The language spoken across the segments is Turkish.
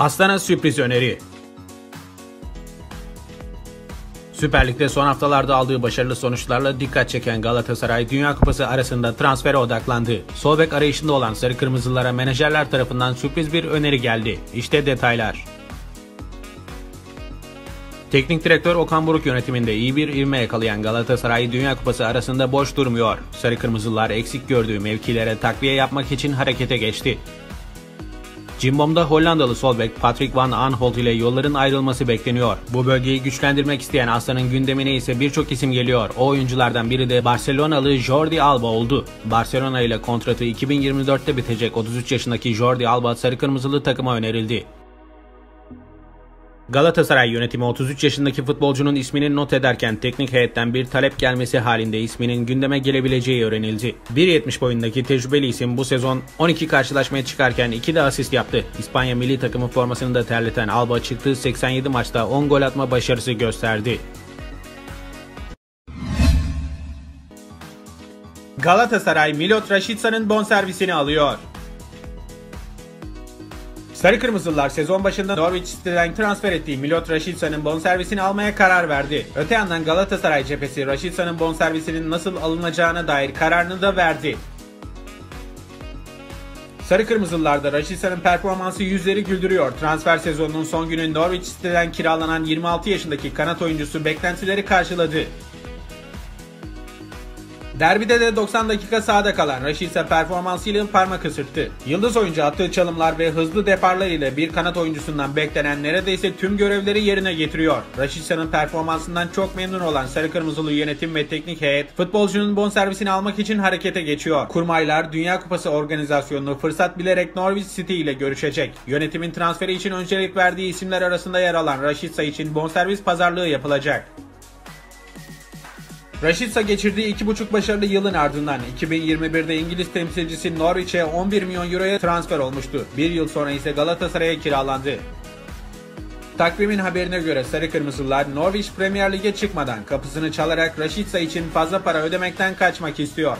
Aslan'a sürpriz öneri. Süper Lig'de son haftalarda aldığı başarılı sonuçlarla dikkat çeken Galatasaray Dünya Kupası arasında transfere odaklandı. Sol bek arayışında olan Sarı Kırmızılara menajerler tarafından sürpriz bir öneri geldi. İşte detaylar. Teknik direktör Okan Buruk yönetiminde iyi bir ivme yakalayan Galatasaray Dünya Kupası arasında boş durmuyor. Sarı Kırmızılar eksik gördüğü mevkilere takviye yapmak için harekete geçti. Cimbom'da Hollandalı sol bek Patrick Van Aanholt ile yolların ayrılması bekleniyor. Bu bölgeyi güçlendirmek isteyen Aslan'ın gündemine ise birçok isim geliyor. O oyunculardan biri de Barcelonalı Jordi Alba oldu. Barcelona ile kontratı 2024'te bitecek 33 yaşındaki Jordi Alba sarı kırmızılı takıma önerildi. Galatasaray yönetimi 33 yaşındaki futbolcunun ismini not ederken teknik heyetten bir talep gelmesi halinde isminin gündeme gelebileceği öğrenildi. 1.70 boyundaki tecrübeli isim bu sezon 12 karşılaşmaya çıkarken 2 de asist yaptı. İspanya milli takımı formasını da terleten Alba çıktığı 87 maçta 10 gol atma başarısı gösterdi. Galatasaray Milot Rashidsa'nın bonservisini alıyor. Sarı Kırmızılar sezon başında Norwich City'den transfer ettiği Milot Rashica'nın bonservisini almaya karar verdi. Öte yandan Galatasaray cephesi Rashica'nın bonservisinin nasıl alınacağına dair kararını da verdi. Sarı Kırmızılılarda Rashica'nın performansı yüzleri güldürüyor. Transfer sezonunun son günü Norwich City'den kiralanan 26 yaşındaki kanat oyuncusu beklentileri karşıladı. Derbide de 90 dakika sahada kalan Rashica performansıyla parmak ısırttı. Yıldız oyuncu attığı çalımlar ve hızlı deparlar ile bir kanat oyuncusundan beklenen neredeyse tüm görevleri yerine getiriyor. Rashica'nın performansından çok memnun olan Sarı Kırmızılı yönetim ve teknik heyet futbolcunun bonservisini almak için harekete geçiyor. Kurmaylar Dünya Kupası organizasyonunu fırsat bilerek Norwich City ile görüşecek. Yönetimin transferi için öncelik verdiği isimler arasında yer alan Rashica için bonservis pazarlığı yapılacak. Rashica geçirdiği 2,5 başarılı yılın ardından 2021'de İngiliz temsilcisi Norwich'e 11 milyon euroya transfer olmuştu. Bir yıl sonra ise Galatasaray'a kiralandı. Takvimin haberine göre Sarı Kırmızılar Norwich Premier Lig'e çıkmadan kapısını çalarak Rashica için fazla para ödemekten kaçmak istiyor.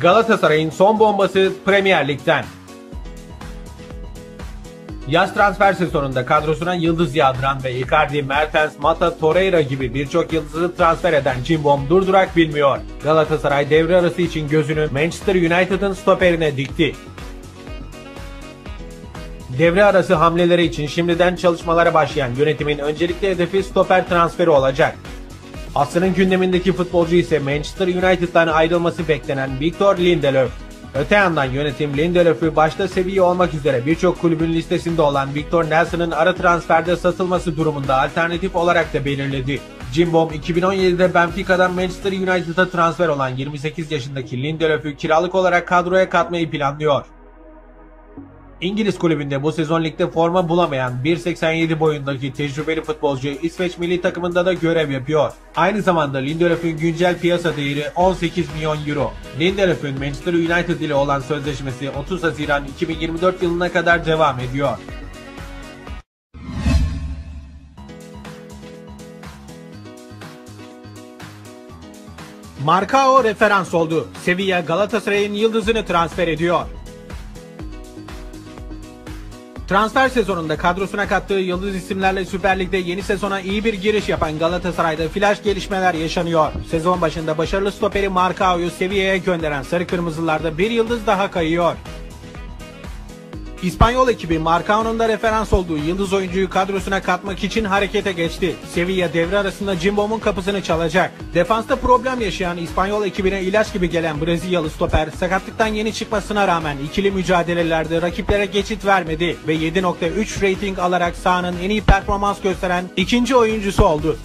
Galatasaray'ın son bombası Premier Lig'den. Yaz transfer sezonunda kadrosuna yıldız yağdıran ve Icardi, Mertens, Mata, Torreira gibi birçok yıldızı transfer eden Cimbom durdurak bilmiyor. Galatasaray devre arası için gözünü Manchester United'ın stoperine dikti. Devre arası hamleleri için şimdiden çalışmalara başlayan yönetimin öncelikli hedefi stoper transferi olacak. Aslı'nın gündemindeki futbolcu ise Manchester United'dan ayrılması beklenen Victor Lindelöf. Öte yandan yönetim Lindelöf'ü başta seviye olmak üzere birçok kulübün listesinde olan Victor Nelson'ın ara transferde satılması durumunda alternatif olarak da belirledi. Cimbom 2017'de Benfica'dan Manchester United'a transfer olan 28 yaşındaki Lindelöf'ü kiralık olarak kadroya katmayı planlıyor. İngiliz kulübünde bu sezon ligde forma bulamayan 1.87 boyundaki tecrübeli futbolcu İsveç milli takımında da görev yapıyor. Aynı zamanda Lindelöf'ün güncel piyasa değeri 18 milyon euro. Lindelöf'ün Manchester United ile olan sözleşmesi 30 Haziran 2024 yılına kadar devam ediyor. Marcao referans oldu. Sevilla Galatasaray'ın yıldızını transfer ediyor. Transfer sezonunda kadrosuna kattığı yıldız isimlerle Süper Lig'de yeni sezona iyi bir giriş yapan Galatasaray'da flash gelişmeler yaşanıyor. Sezon başında başarılı stoperi Marcao'yu seviyeye gönderen Sarı Kırmızılarda bir yıldız daha kayıyor. İspanyol ekibi Marcao'nun da referans olduğu yıldız oyuncuyu kadrosuna katmak için harekete geçti. Sevilla devre arasında Cimbom'un kapısını çalacak. Defansta problem yaşayan İspanyol ekibine ilaç gibi gelen Brezilyalı stoper sakatlıktan yeni çıkmasına rağmen ikili mücadelelerde rakiplere geçit vermedi ve 7.3 rating alarak sahanın en iyi performans gösteren ikinci oyuncusu oldu.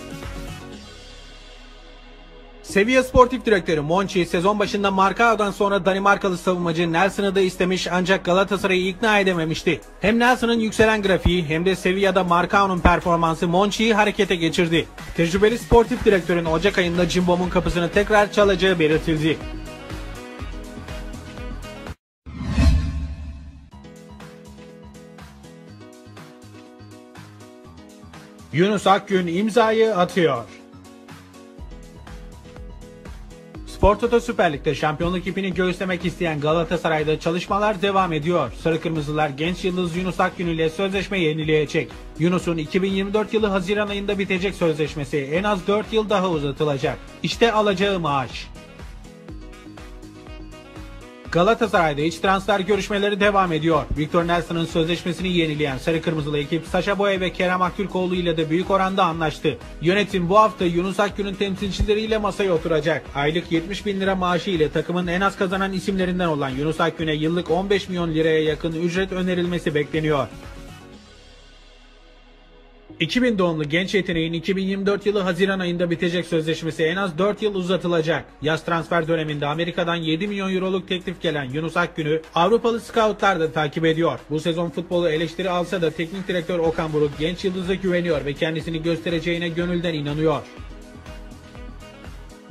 Sevilla Sportif Direktörü Monchi sezon başında Marcao'dan sonra Danimarkalı savunmacı Nelson'ı da istemiş ancak Galatasaray'ı ikna edememişti. Hem Nelson'ın yükselen grafiği hem de Sevilla'da Marcao'nun performansı Monchi'yi harekete geçirdi. Tecrübeli sportif direktörün Ocak ayında Cimbom'un kapısını tekrar çalacağı belirtildi. Yunus Akgün imzayı atıyor. Spor Toto Süper Lig'de şampiyonluk ipini göğüslemek isteyen Galatasaray'da çalışmalar devam ediyor. Sarı Kırmızılar genç yıldız Yunus Akgün ile sözleşme yenileyecek. Yunus'un 2024 yılı Haziran ayında bitecek sözleşmesi en az 4 yıl daha uzatılacak. İşte alacağı maaş. Galatasaray'da iç transfer görüşmeleri devam ediyor. Victor Nelson'ın sözleşmesini yenileyen Sarı Kırmızılı ekip Saşa Boya ve Kerem Aktürkoğlu ile de büyük oranda anlaştı. Yönetim bu hafta Yunus Akgün'ün temsilcileriyle masaya oturacak. Aylık 70 bin lira maaşı ile takımın en az kazanan isimlerinden olan Yunus Akgün'e yıllık 15 milyon liraya yakın ücret önerilmesi bekleniyor. 2000 doğumlu genç yeteneğin 2024 yılı Haziran ayında bitecek sözleşmesi en az 4 yıl uzatılacak. Yaz transfer döneminde Amerika'dan 7 milyon euroluk teklif gelen Yunus Akgün'ü Avrupalı scoutlar da takip ediyor. Bu sezon futbolu eleştiri alsa da teknik direktör Okan Buruk genç yıldıza güveniyor ve kendisini göstereceğine gönülden inanıyor.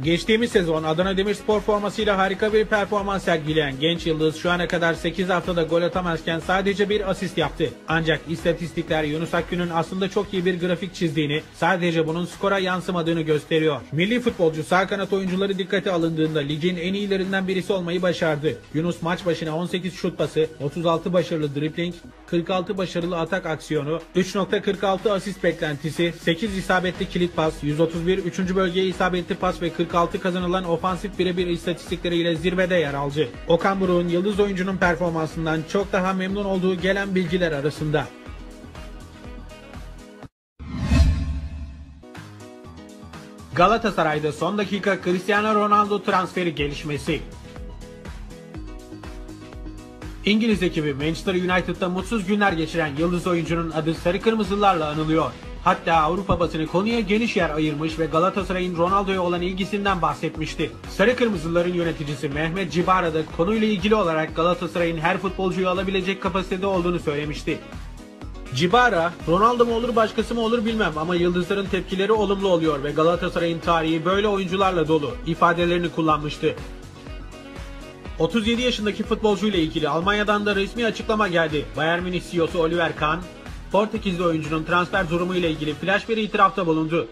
Geçtiğimiz sezon Adana Demirspor formasıyla harika bir performans sergileyen genç yıldız şu ana kadar 8 haftada gol atamazken sadece bir asist yaptı. Ancak istatistikler Yunus Akgün'ün aslında çok iyi bir grafik çizdiğini, sadece bunun skora yansımadığını gösteriyor. Milli futbolcu sağ kanat oyuncuları dikkate alındığında ligin en iyilerinden birisi olmayı başardı. Yunus maç başına 18 şut pası, 36 başarılı dribling, 46 başarılı atak aksiyonu, 3.46 asist beklentisi, 8 isabetli kilit pas, 131 3. bölgeye isabetli pas ve 46 kazanılan ofansif birebir istatistikleriyle zirvede yer aldı. Okan Buruk'un yıldız oyuncunun performansından çok daha memnun olduğu gelen bilgiler arasında. Galatasaray'da son dakika Cristiano Ronaldo transferi gelişmesi. İngiliz ekibi Manchester United'da mutsuz günler geçiren yıldız oyuncunun adı sarı kırmızılarla anılıyor. Hatta Avrupa basını konuya geniş yer ayırmış ve Galatasaray'ın Ronaldo'ya olan ilgisinden bahsetmişti. Sarı Kırmızıların yöneticisi Mehmet Cibara da konuyla ilgili olarak Galatasaray'ın her futbolcuyu alabilecek kapasitede olduğunu söylemişti. Cibara, Ronaldo mu olur başkası mı olur bilmem ama yıldızların tepkileri olumlu oluyor ve Galatasaray'ın tarihi böyle oyuncularla dolu ifadelerini kullanmıştı. 37 yaşındaki futbolcuyla ilgili Almanya'dan da resmi açıklama geldi. Bayern Münih CEO'su Oliver Kahn, Portekizli oyuncunun transfer durumu ile ilgili flash bir itirafta bulundu.